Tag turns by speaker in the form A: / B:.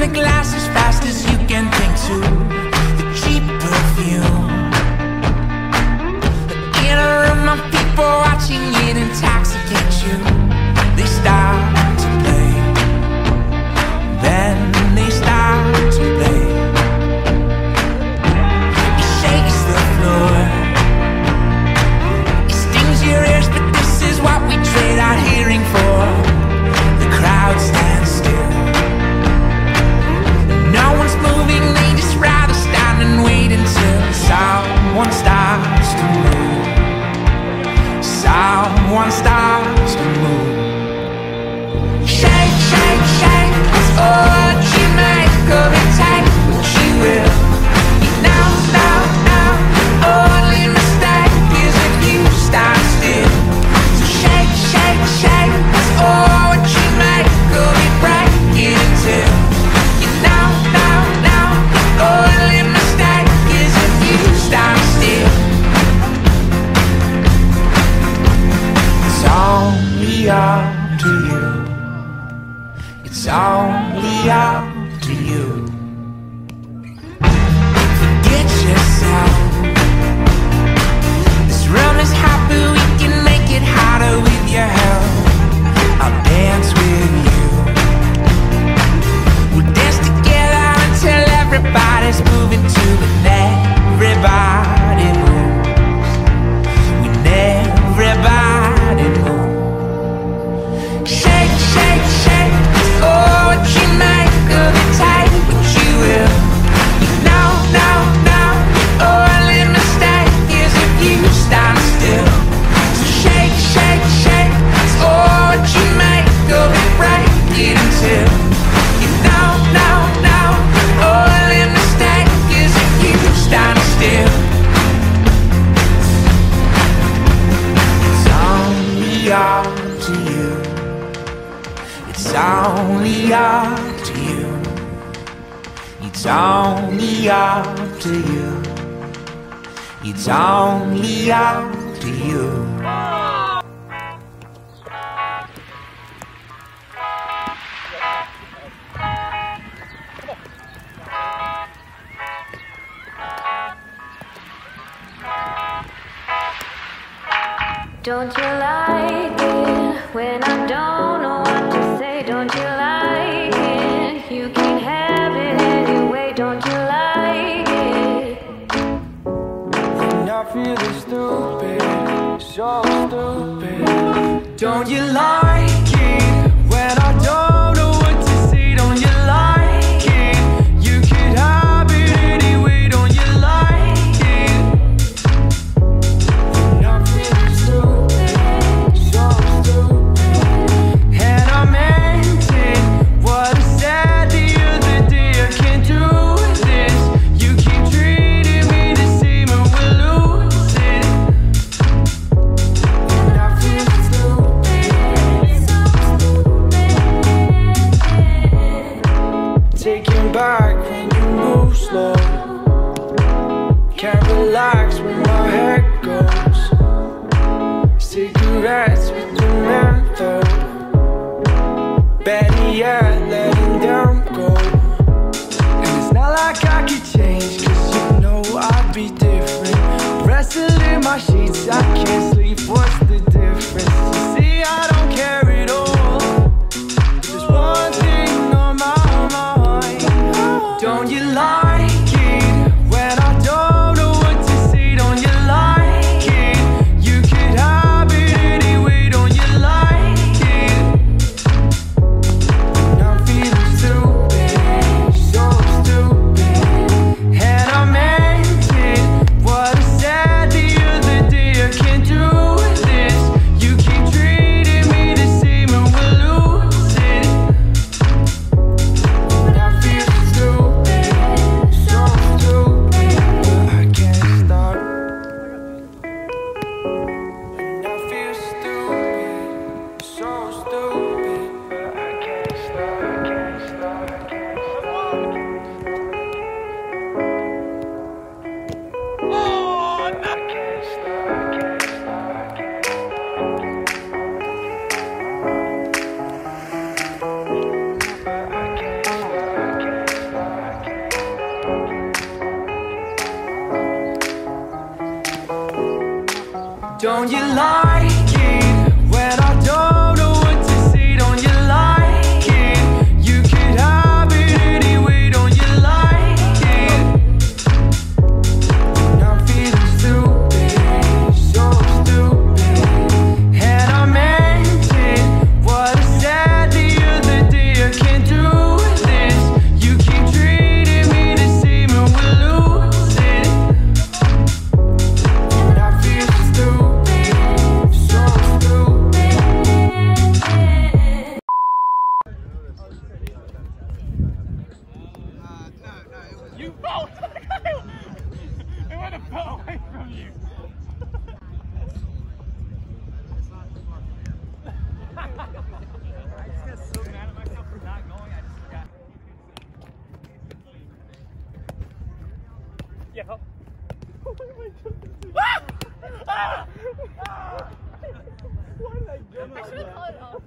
A: the glass is one star. only up to you. It's only up to you.
B: It's only up to you. Don't you like it
C: when I don't know what to say? Don't you like it? You can't help don't you like it? And I feel stupid, so stupid. Don't you like it when I
D: slow. Careful. around your life. got away from you. Yeah. Oh! Why did I jump? I should have called it off.